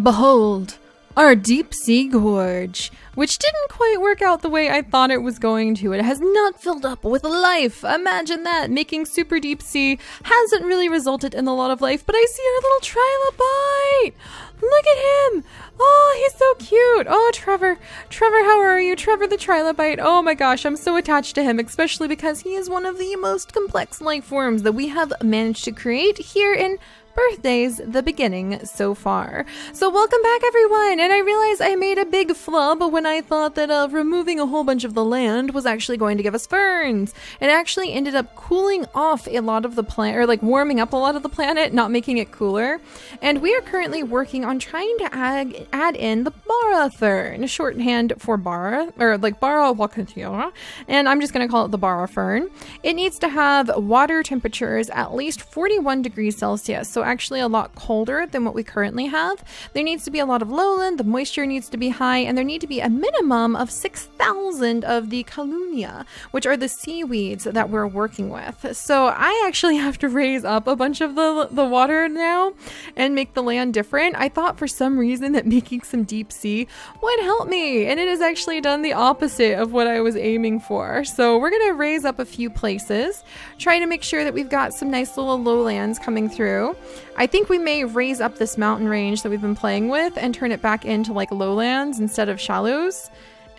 Behold, our deep sea gorge, which didn't quite work out the way I thought it was going to. It has not filled up with life. Imagine that. Making super deep sea hasn't really resulted in a lot of life, but I see our little trilobite. Look at him. Oh, he's so cute. Oh, Trevor. Trevor, how are you? Trevor the trilobite. Oh my gosh, I'm so attached to him, especially because he is one of the most complex life forms that we have managed to create here in birthdays the beginning so far. So welcome back everyone, and I realize I made a big flub when I thought that uh, removing a whole bunch of the land was actually going to give us ferns. It actually ended up cooling off a lot of the planet, or like warming up a lot of the planet, not making it cooler. And we are currently working on trying to add, add in the Bara fern, shorthand for Bara, or like Bara Wakatia, and I'm just going to call it the Bara fern. It needs to have water temperatures at least 41 degrees Celsius, so actually a lot colder than what we currently have. There needs to be a lot of lowland, the moisture needs to be high, and there need to be a minimum of 6,000 of the Calunia, which are the seaweeds that we're working with. So I actually have to raise up a bunch of the, the water now and make the land different. I thought for some reason that making some deep sea would help me, and it has actually done the opposite of what I was aiming for. So we're going to raise up a few places, try to make sure that we've got some nice little lowlands coming through. I think we may raise up this mountain range that we've been playing with and turn it back into like lowlands instead of shallows.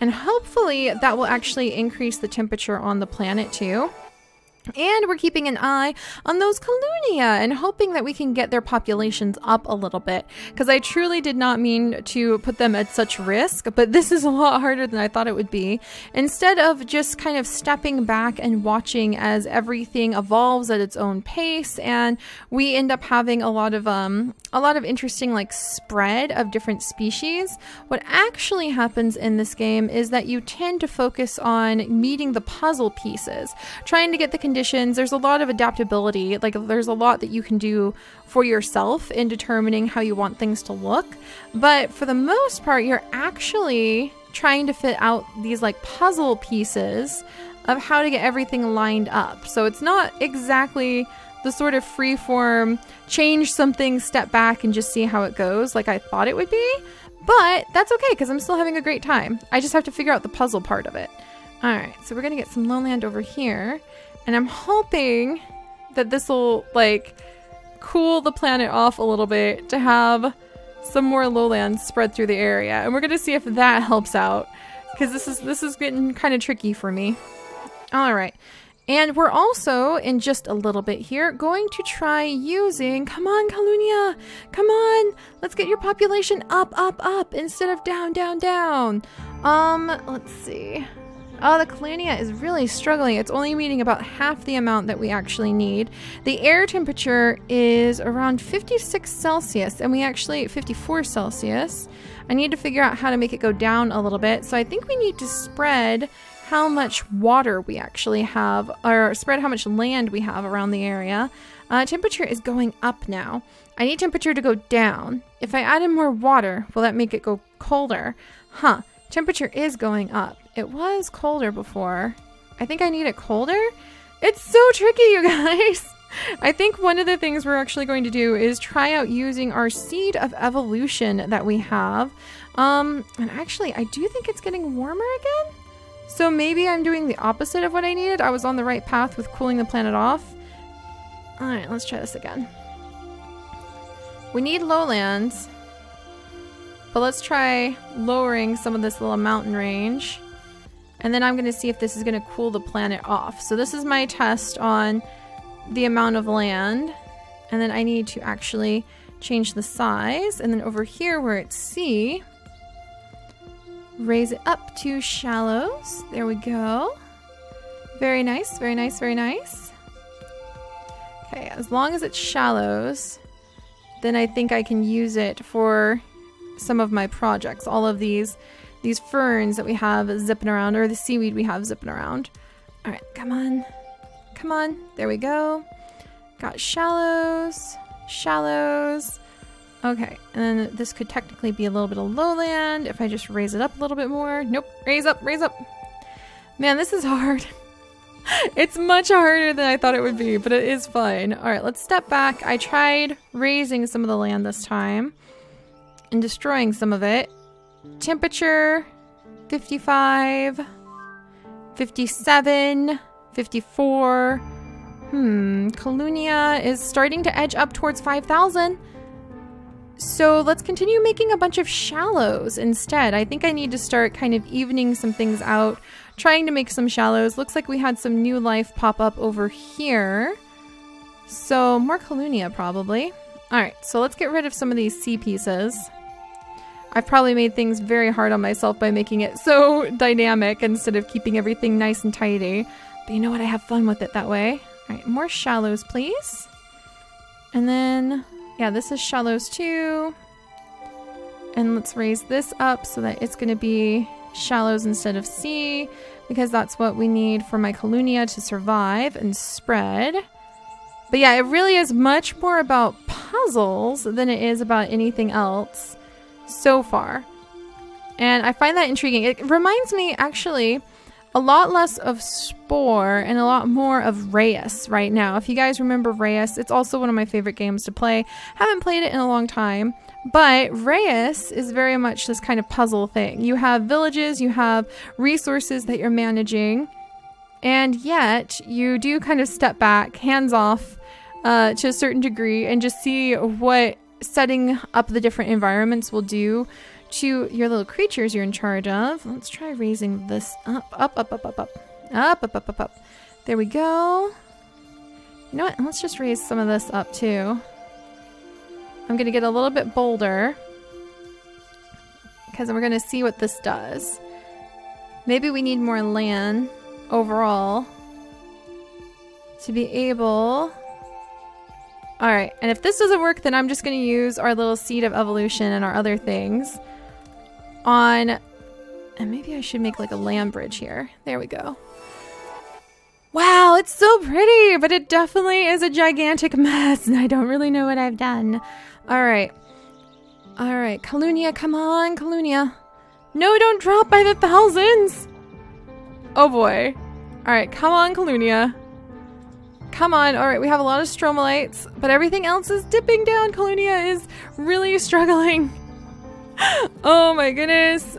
And hopefully that will actually increase the temperature on the planet too. And we're keeping an eye on those Calunia and hoping that we can get their populations up a little bit. Because I truly did not mean to put them at such risk, but this is a lot harder than I thought it would be. Instead of just kind of stepping back and watching as everything evolves at its own pace, and we end up having a lot of um a lot of interesting like spread of different species. What actually happens in this game is that you tend to focus on meeting the puzzle pieces, trying to get the conditions. There's a lot of adaptability. Like there's a lot that you can do for yourself in determining how you want things to look. But for the most part, you're actually trying to fit out these like puzzle pieces of how to get everything lined up. So it's not exactly the sort of free form change something, step back, and just see how it goes like I thought it would be. But that's okay because I'm still having a great time. I just have to figure out the puzzle part of it. Alright, so we're gonna get some lowland over here. And I'm hoping that this will like cool the planet off a little bit to have some more lowlands spread through the area. And we're gonna see if that helps out. Because this is this is getting kind of tricky for me. Alright. And we're also, in just a little bit here, going to try using, come on Kalunia! come on, let's get your population up, up, up, instead of down, down, down. Um, let's see. Oh, the Calunia is really struggling. It's only meeting about half the amount that we actually need. The air temperature is around 56 Celsius, and we actually, 54 Celsius. I need to figure out how to make it go down a little bit. So I think we need to spread how much water we actually have, or spread how much land we have around the area. Uh, temperature is going up now. I need temperature to go down. If I add in more water, will that make it go colder? Huh, temperature is going up. It was colder before. I think I need it colder? It's so tricky, you guys! I think one of the things we're actually going to do is try out using our seed of evolution that we have. Um, and actually, I do think it's getting warmer again. So maybe I'm doing the opposite of what I needed. I was on the right path with cooling the planet off. Alright, let's try this again. We need lowlands. But let's try lowering some of this little mountain range. And then I'm going to see if this is going to cool the planet off. So this is my test on the amount of land. And then I need to actually change the size. And then over here where it's sea, raise it up to shallows. There we go. Very nice, very nice, very nice. Okay, as long as it's shallows, then I think I can use it for some of my projects. All of these these ferns that we have zipping around, or the seaweed we have zipping around. All right, come on. Come on. There we go. Got shallows, shallows. Okay, and then this could technically be a little bit of lowland if I just raise it up a little bit more. Nope, raise up, raise up. Man, this is hard. it's much harder than I thought it would be, but it is fun. All right, let's step back. I tried raising some of the land this time and destroying some of it. Temperature 55, 57, 54. Hmm, Colonia is starting to edge up towards 5,000. So let's continue making a bunch of shallows instead. I think I need to start kind of evening some things out, trying to make some shallows. Looks like we had some new life pop up over here. So more Colonia probably. Alright, so let's get rid of some of these sea pieces. I've probably made things very hard on myself by making it so dynamic instead of keeping everything nice and tidy. But you know what? I have fun with it that way. Alright, more shallows, please. And then, yeah, this is shallows too. And let's raise this up so that it's going to be shallows instead of sea because that's what we need for my Colonia to survive and spread. But yeah, it really is much more about puzzles than it is about anything else so far. And I find that intriguing. It reminds me, actually, a lot less of Spore and a lot more of Reus right now. If you guys remember Reus, it's also one of my favorite games to play. Haven't played it in a long time, but Reus is very much this kind of puzzle thing. You have villages, you have resources that you're managing, and yet you do kind of step back, hands off, uh, to a certain degree and just see what setting up the different environments will do to your little creatures you're in charge of. Let's try raising this up, up, up, up, up, up, up, up, up, up, up. There we go. You know what? Let's just raise some of this up too. I'm going to get a little bit bolder because we're going to see what this does. Maybe we need more land overall to be able Alright, and if this doesn't work, then I'm just going to use our little seed of evolution and our other things on... And maybe I should make like a land bridge here. There we go. Wow, it's so pretty, but it definitely is a gigantic mess, and I don't really know what I've done. Alright. Alright, Colonia, come on, Colonia. No, don't drop by the thousands! Oh boy. Alright, come on, Colonia. Come on. All right, we have a lot of stromolites, but everything else is dipping down. Colonia is really struggling. oh my goodness.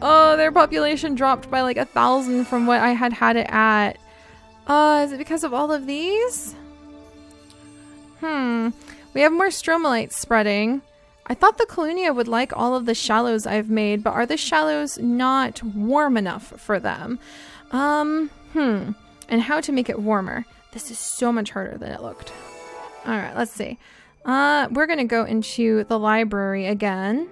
Oh, their population dropped by like a thousand from what I had had it at. Uh, is it because of all of these? Hmm. We have more stromolites spreading. I thought the Colonia would like all of the shallows I've made, but are the shallows not warm enough for them? Um, hmm. And how to make it warmer. This is so much harder than it looked. All right, let's see. Uh, we're going to go into the library again.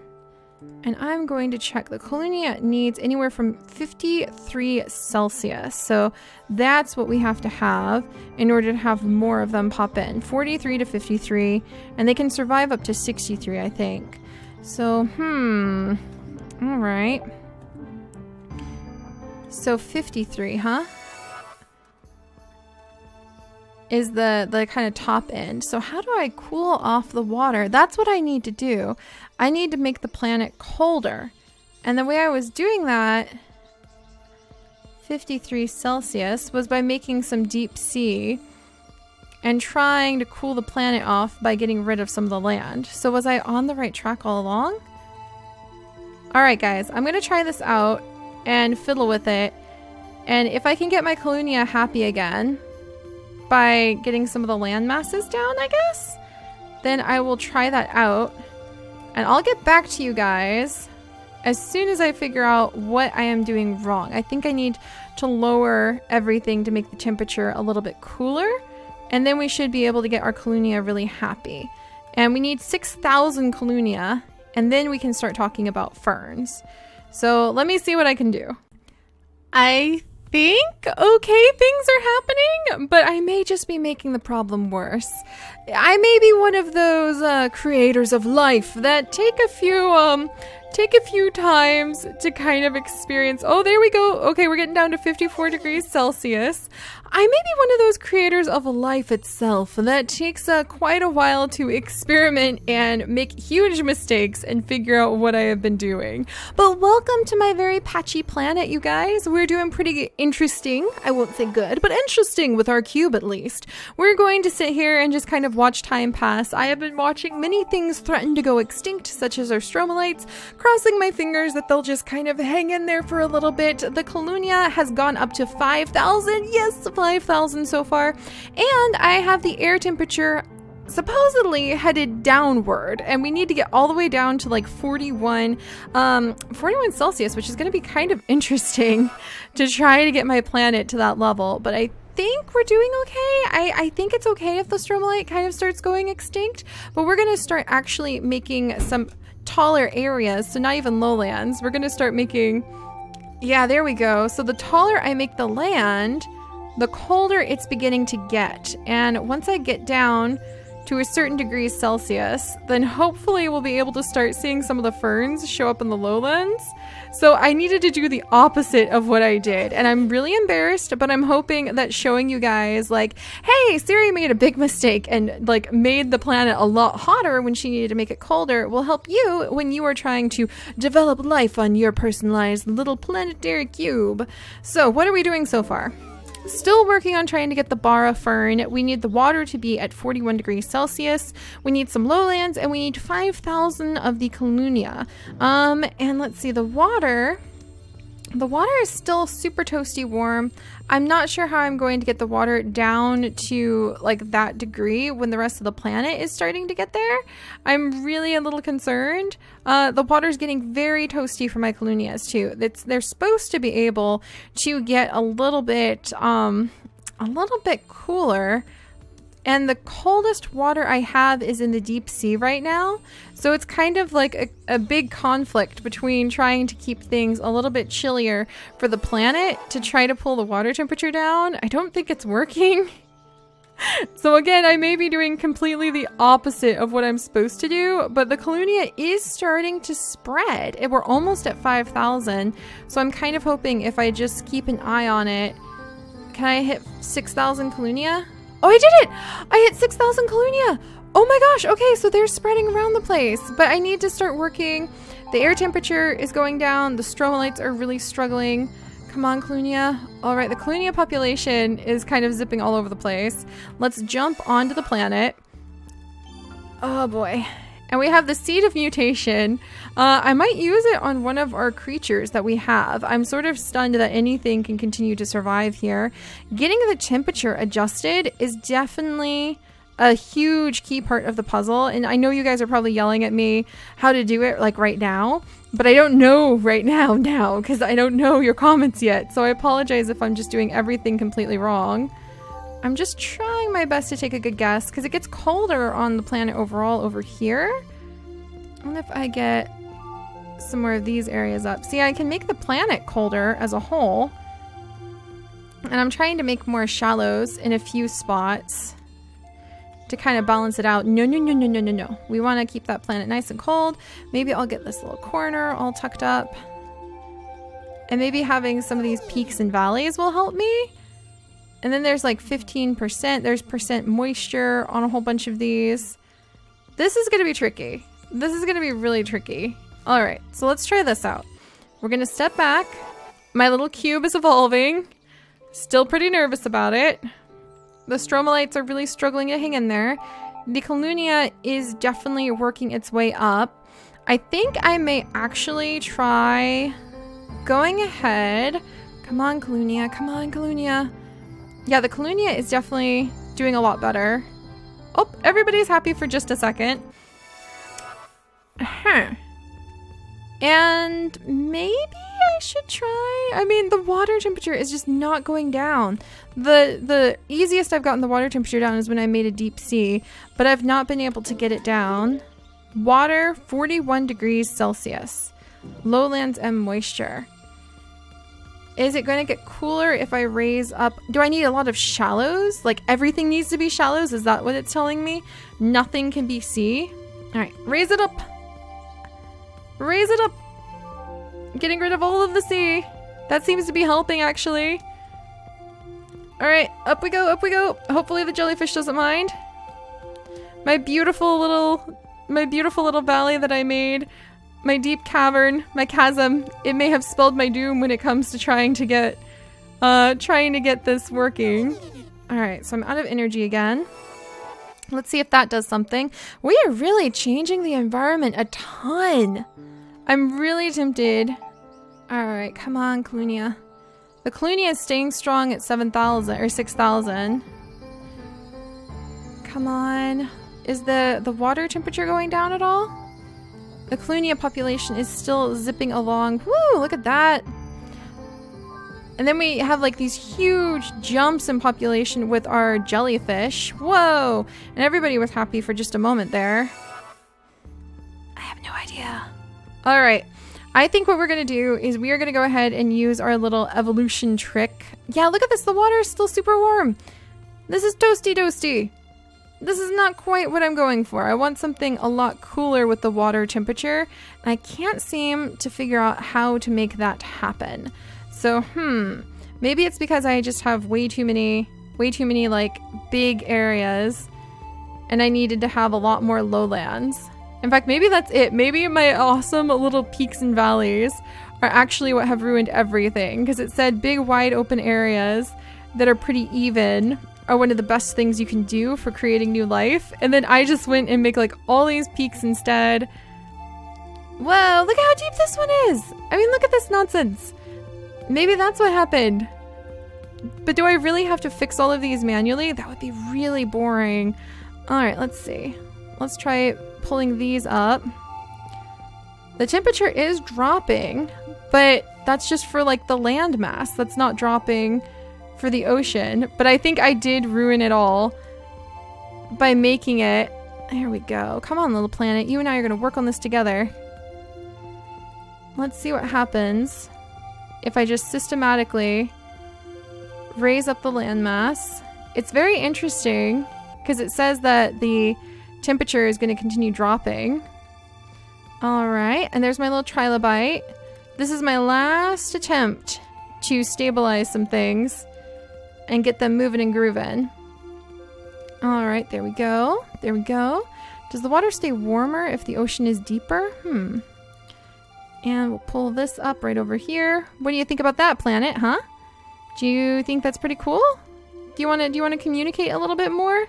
And I'm going to check. The Colonia needs anywhere from 53 Celsius. So that's what we have to have in order to have more of them pop in. 43 to 53. And they can survive up to 63, I think. So, hmm. All right. So 53, huh? Is the, the kind of top end. So how do I cool off the water? That's what I need to do. I need to make the planet colder. And the way I was doing that, 53 Celsius, was by making some deep sea and trying to cool the planet off by getting rid of some of the land. So was I on the right track all along? Alright guys, I'm going to try this out and fiddle with it. And if I can get my Colonia happy again, by getting some of the land masses down, I guess. Then I will try that out. And I'll get back to you guys as soon as I figure out what I am doing wrong. I think I need to lower everything to make the temperature a little bit cooler. And then we should be able to get our Colonia really happy. And we need 6,000 Colonia. And then we can start talking about ferns. So let me see what I can do. I think okay things are happening, but I may just be making the problem worse. I may be one of those uh, creators of life that take a few um, take a few times to kind of experience. Oh, there we go. Okay, we're getting down to 54 degrees Celsius. I may be one of those creators of life itself that takes uh, quite a while to experiment and make huge mistakes and figure out what I have been doing. But welcome to my very patchy planet, you guys. We're doing pretty interesting. I won't say good, but interesting with our cube at least. We're going to sit here and just kind of watch time pass. I have been watching many things threaten to go extinct, such as our stromolites, crossing my fingers that they'll just kind of hang in there for a little bit. The Colonia has gone up to 5,000. Yes, 5,000 so far. And I have the air temperature supposedly headed downward and we need to get all the way down to like 41 um 41 celsius which is going to be kind of interesting to try to get my planet to that level but i think we're doing okay i i think it's okay if the stromalite kind of starts going extinct but we're going to start actually making some taller areas so not even lowlands we're going to start making yeah there we go so the taller i make the land the colder it's beginning to get. And once I get down to a certain degree Celsius, then hopefully we'll be able to start seeing some of the ferns show up in the lowlands. So I needed to do the opposite of what I did. And I'm really embarrassed, but I'm hoping that showing you guys like, hey, Seri made a big mistake and like made the planet a lot hotter when she needed to make it colder will help you when you are trying to develop life on your personalized little planetary cube. So what are we doing so far? Still working on trying to get the Bara fern. We need the water to be at 41 degrees Celsius. We need some lowlands and we need 5,000 of the Colonia. Um, and let's see, the water the water is still super toasty warm. I'm not sure how I'm going to get the water down to like that degree when the rest of the planet is starting to get there. I'm really a little concerned. Uh, the water's getting very toasty for my colonias too. It's, they're supposed to be able to get a little bit, um, a little bit cooler and the coldest water I have is in the deep sea right now. So it's kind of like a, a, big conflict between trying to keep things a little bit chillier for the planet to try to pull the water temperature down. I don't think it's working. so again, I may be doing completely the opposite of what I'm supposed to do, but the colonia is starting to spread. Eh, we're almost at 5,000. So I'm kind of hoping if I just keep an eye on it, can I hit 6,000 colonia? Oh, I did it! I hit 6,000 Colonia! Oh my gosh, okay, so they're spreading around the place. But I need to start working. The air temperature is going down. The stromolites are really struggling. Come on, Colonia. All right, the Colonia population is kind of zipping all over the place. Let's jump onto the planet. Oh boy. And we have the Seed of Mutation. Uh, I might use it on one of our creatures that we have. I'm sort of stunned that anything can continue to survive here. Getting the temperature adjusted is definitely a huge key part of the puzzle. And I know you guys are probably yelling at me how to do it like right now, but I don't know right now now because I don't know your comments yet. So I apologize if I'm just doing everything completely wrong. I'm just trying my best to take a good guess because it gets colder on the planet overall over here. I wonder if I get some more of these areas up. See, I can make the planet colder as a whole. And I'm trying to make more shallows in a few spots to kind of balance it out. No, no, no, no, no, no, no. We want to keep that planet nice and cold. Maybe I'll get this little corner all tucked up. And maybe having some of these peaks and valleys will help me. And then there's like 15%. There's percent moisture on a whole bunch of these. This is to be tricky. This is to be really tricky. All right, so let's try this out. We're to step back. My little cube is evolving. Still pretty nervous about it. The stromolites are really struggling to hang in there. The Colonia is definitely working its way up. I think I may actually try going ahead. Come on, Colonia. Come on, Colonia. Yeah, the Colonia is definitely doing a lot better. Oh, everybody's happy for just a second. Huh. And maybe I should try. I mean, the water temperature is just not going down. The the easiest I've gotten the water temperature down is when I made a deep sea, but I've not been able to get it down. Water 41 degrees Celsius. Lowlands and moisture. Is it going to get cooler if I raise up? Do I need a lot of shallows? Like everything needs to be shallows? Is that what it's telling me? Nothing can be sea? All right, raise it up. Raise it up. Getting rid of all of the sea. That seems to be helping, actually. Alright, up we go, up we go. Hopefully the jellyfish doesn't mind. My beautiful little... My beautiful little valley that I made. My deep cavern, my chasm. It may have spelled my doom when it comes to trying to get... Uh, trying to get this working. Alright, so I'm out of energy again. Let's see if that does something. We are really changing the environment a ton. I'm really tempted. Alright, come on, Clunia. The Clunia is staying strong at 7,000 or 6,000. Come on. Is the, the water temperature going down at all? The Clunia population is still zipping along. Woo, look at that. And then we have like these huge jumps in population with our jellyfish. Whoa! And everybody was happy for just a moment there. I have no idea. All right. I think what we're going to do is we are going to go ahead and use our little evolution trick. Yeah, look at this. The water is still super warm. This is toasty toasty. This is not quite what I'm going for. I want something a lot cooler with the water temperature. And I can't seem to figure out how to make that happen. So, hmm, maybe it's because I just have way too many, way too many like big areas and I needed to have a lot more lowlands. In fact, maybe that's it. Maybe my awesome little peaks and valleys are actually what have ruined everything because it said big wide open areas that are pretty even are one of the best things you can do for creating new life. And then I just went and make like all these peaks instead. Whoa, look how deep this one is. I mean, look at this nonsense. Maybe that's what happened. But do I really have to fix all of these manually? That would be really boring. Alright, let's see. Let's try pulling these up. The temperature is dropping, but that's just for like the land mass. That's not dropping for the ocean. But I think I did ruin it all by making it. There we go. Come on, little planet. You and I are going to work on this together. Let's see what happens if I just systematically raise up the landmass. It's very interesting because it says that the temperature is going to continue dropping. Alright, and there's my little trilobite. This is my last attempt to stabilize some things and get them moving and grooving. Alright, there we go. There we go. Does the water stay warmer if the ocean is deeper? Hmm. And we'll pull this up right over here. What do you think about that planet, huh? Do you think that's pretty cool? Do you want to do you want to communicate a little bit more?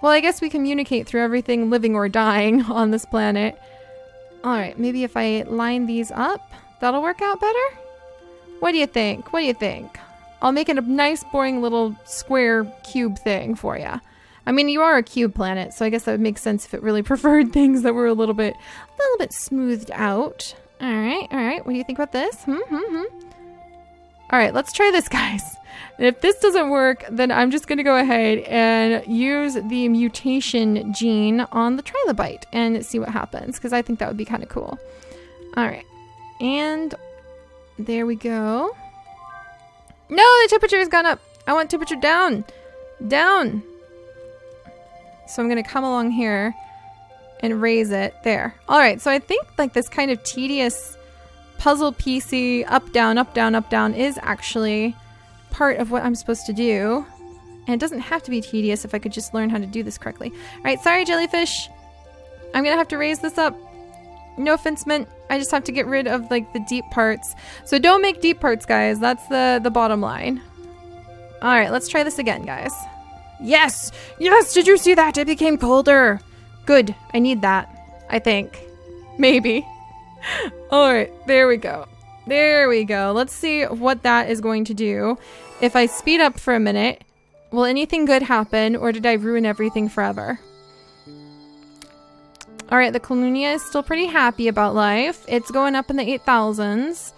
Well, I guess we communicate through everything living or dying on this planet. All right, maybe if I line these up, that'll work out better? What do you think? What do you think? I'll make it a nice, boring little square cube thing for you. I mean, you are a cube planet, so I guess that would make sense if it really preferred things that were a little bit, a little bit smoothed out. All right, all right. What do you think about this? Hmm, hmm, hmm. All right, let's try this, guys. And if this doesn't work, then I'm just going to go ahead and use the mutation gene on the trilobite and see what happens, because I think that would be kind of cool. All right, and there we go. No, the temperature has gone up. I want temperature down. Down. So I'm going to come along here and raise it. There. All right, so I think like this kind of tedious puzzle piecey up, down, up, down, up, down is actually part of what I'm supposed to do. And it doesn't have to be tedious if I could just learn how to do this correctly. All right, sorry, jellyfish. I'm going to have to raise this up. No offense meant. I just have to get rid of like the deep parts. So don't make deep parts, guys. That's the, the bottom line. All right, let's try this again, guys. Yes! Yes! Did you see that? It became colder. Good. I need that. I think. Maybe. Alright, there we go. There we go. Let's see what that is going to do. If I speed up for a minute, will anything good happen or did I ruin everything forever? Alright, the Clunia is still pretty happy about life. It's going up in the 8,000s.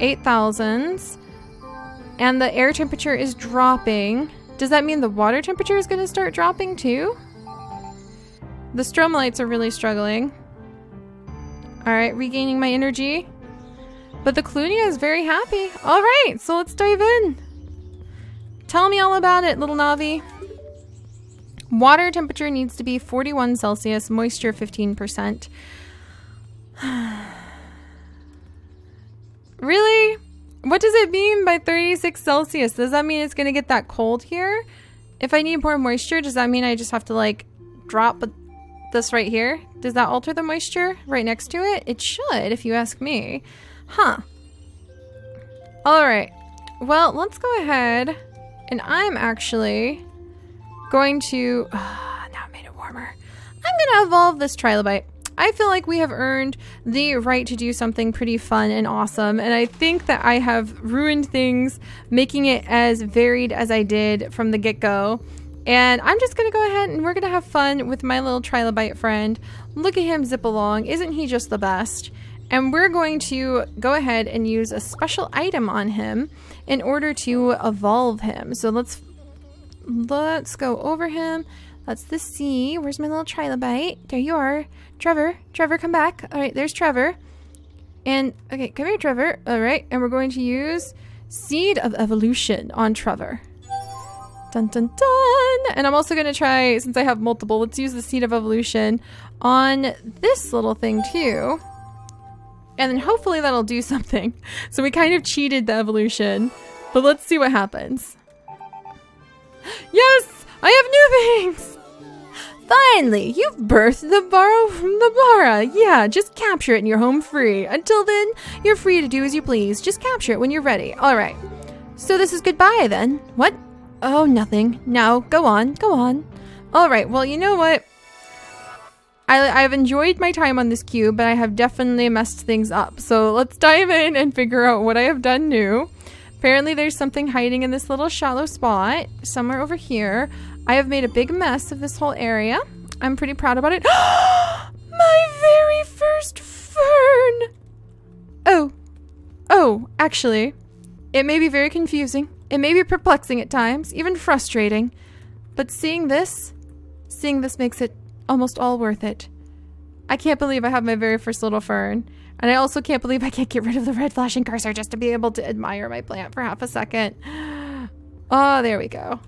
8,000s. And the air temperature is dropping. Does that mean the water temperature is going to start dropping too? The Stromatolites are really struggling. Alright, regaining my energy. But the Clunia is very happy. Alright, so let's dive in. Tell me all about it, little Navi. Water temperature needs to be 41 Celsius, moisture 15%. Really? What does it mean by 36 Celsius? Does that mean it's going to get that cold here? If I need more moisture, does that mean I just have to like drop this right here? Does that alter the moisture right next to it? It should, if you ask me. Huh. All right. Well, let's go ahead and I'm actually going to, uh, now made it warmer. I'm going to evolve this trilobite. I feel like we have earned the right to do something pretty fun and awesome. And I think that I have ruined things, making it as varied as I did from the get go. And I'm just going to go ahead and we're going to have fun with my little trilobite friend. Look at him zip along. Isn't he just the best? And we're going to go ahead and use a special item on him in order to evolve him. So let's let's go over him. That's the C. Where's my little trilobite? There you are. Trevor, Trevor, come back. All right, there's Trevor. And, okay, come here, Trevor. All right, and we're going to use Seed of Evolution on Trevor. Dun, dun, dun. And I'm also going to try, since I have multiple, let's use the Seed of Evolution on this little thing too. And then hopefully that'll do something. So we kind of cheated the evolution, but let's see what happens. Yes! I have new things! Finally, you've birthed the Bara from the Bara. Yeah, just capture it and you're home free. Until then, you're free to do as you please. Just capture it when you're ready. Alright. So this is goodbye then. What? Oh, nothing. Now, go on, go on. Alright, well, you know what? I, I've enjoyed my time on this cube, but I have definitely messed things up. So let's dive in and figure out what I have done new. Apparently there's something hiding in this little shallow spot somewhere over here. I have made a big mess of this whole area. I'm pretty proud about it. my very first fern! Oh. Oh, actually, it may be very confusing. It may be perplexing at times, even frustrating. But seeing this, seeing this makes it almost all worth it. I can't believe I have my very first little fern. And I also can't believe I can't get rid of the red flashing cursor just to be able to admire my plant for half a second. Oh, there we go.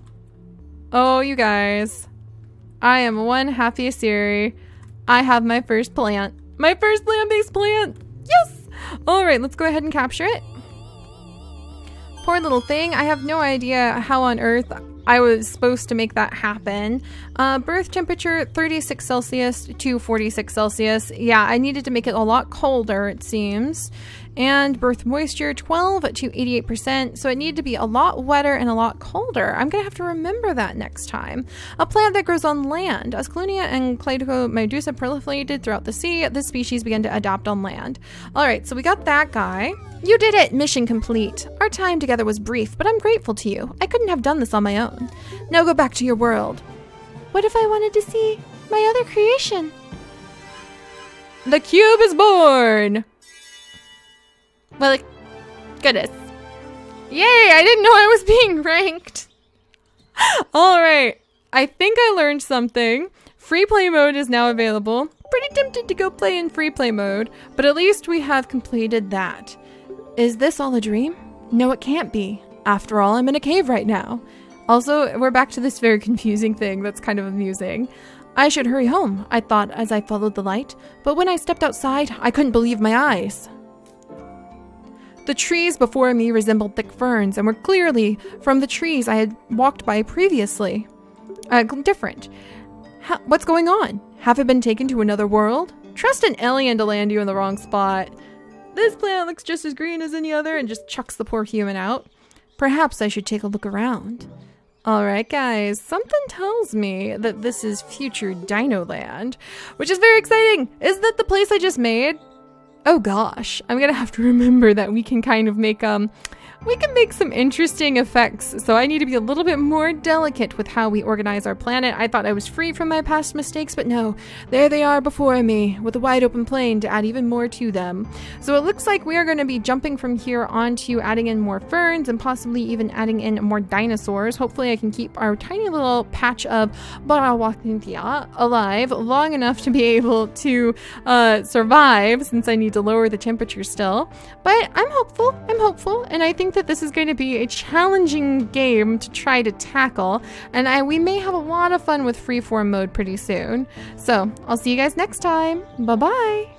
Oh, you guys. I am one happy Seri. I have my first plant. My first land-based plant! Yes! Alright, let's go ahead and capture it. Poor little thing. I have no idea how on earth I was supposed to make that happen. Uh, birth temperature 36 Celsius to 46 Celsius. Yeah, I needed to make it a lot colder, it seems and birth moisture 12 to 88%, so it needed to be a lot wetter and a lot colder. I'm gonna have to remember that next time. A plant that grows on land. As Colonia and Medusa proliferated throughout the sea, this species began to adopt on land. Alright, so we got that guy. You did it! Mission complete. Our time together was brief, but I'm grateful to you. I couldn't have done this on my own. Now go back to your world. What if I wanted to see my other creation? The cube is born! Well, goodness. Yay, I didn't know I was being ranked. All right, I think I learned something. Free play mode is now available. Pretty tempted to go play in free play mode, but at least we have completed that. Is this all a dream? No, it can't be. After all, I'm in a cave right now. Also, we're back to this very confusing thing that's kind of amusing. I should hurry home, I thought as I followed the light, but when I stepped outside, I couldn't believe my eyes. The trees before me resembled thick ferns and were clearly from the trees I had walked by previously. Uh, different. Ha what's going on? Have I been taken to another world? Trust an alien to land you in the wrong spot. This plant looks just as green as any other and just chucks the poor human out. Perhaps I should take a look around. Alright guys, something tells me that this is future Dino Land, which is very exciting! Is that the place I just made? Oh gosh, I'm gonna have to remember that we can kind of make um we can make some interesting effects, so I need to be a little bit more delicate with how we organize our planet. I thought I was free from my past mistakes, but no, there they are before me, with a wide open plain to add even more to them. So it looks like we are going to be jumping from here onto adding in more ferns and possibly even adding in more dinosaurs. Hopefully I can keep our tiny little patch of Barawakintia alive long enough to be able to uh, survive, since I need to lower the temperature still. But I'm hopeful, I'm hopeful, and I think that this is going to be a challenging game to try to tackle, and I, we may have a lot of fun with freeform mode pretty soon. So, I'll see you guys next time. Bye-bye!